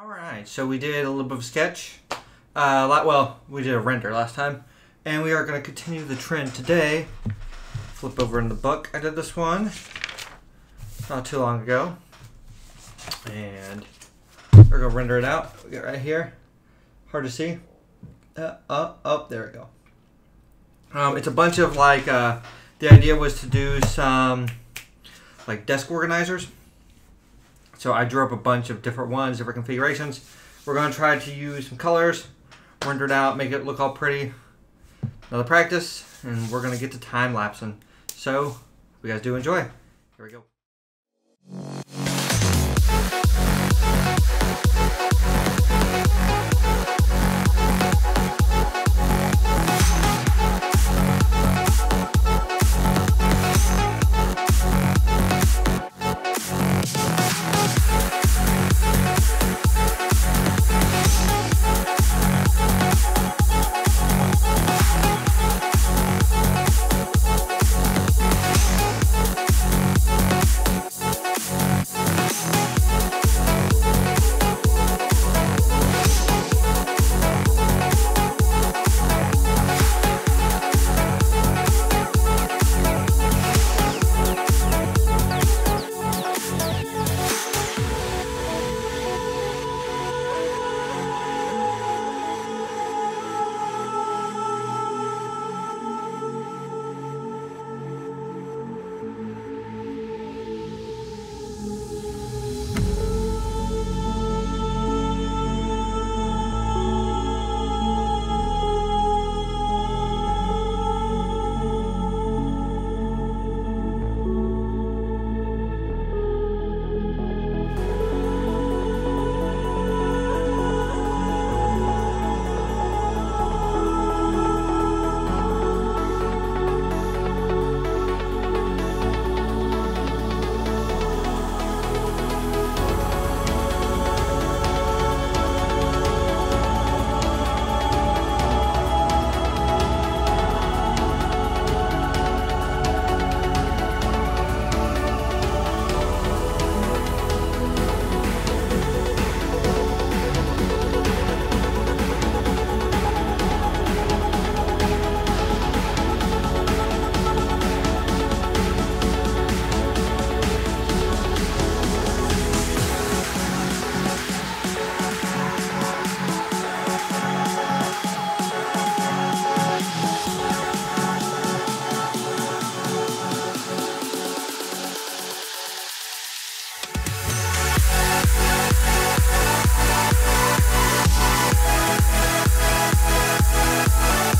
All right, so we did a little bit of sketch. Uh, lot, well, we did a render last time, and we are going to continue the trend today. Flip over in the book. I did this one not too long ago, and we're going to render it out. We got right here. Hard to see. Uh, up, uh, up. There we go. Um, it's a bunch of like. Uh, the idea was to do some like desk organizers so I drew up a bunch of different ones, different configurations. We're going to try to use some colors, render it out, make it look all pretty. Another practice, and we're going to get to time lapsing. So, you guys do enjoy. Here we go.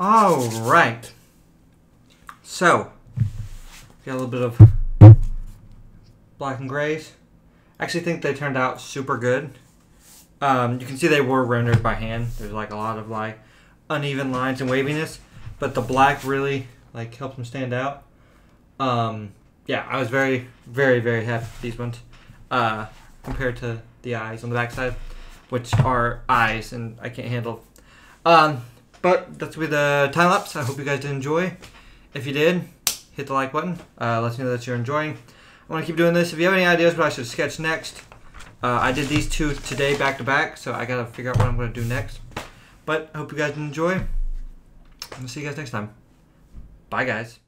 All right. So, got a little bit of black and grays. I actually think they turned out super good. Um, you can see they were rendered by hand. There's like a lot of like uneven lines and waviness, but the black really like helps them stand out. Um, yeah, I was very, very, very happy with these ones uh, compared to the eyes on the backside, which are eyes, and I can't handle. Um, but that's with the time lapse. I hope you guys did enjoy. If you did, hit the like button. Uh, let us know that you're enjoying. I want to keep doing this. If you have any ideas what I should sketch next, uh, I did these two today back to back, so I gotta figure out what I'm gonna do next. But I hope you guys enjoy. I'll see you guys next time. Bye, guys.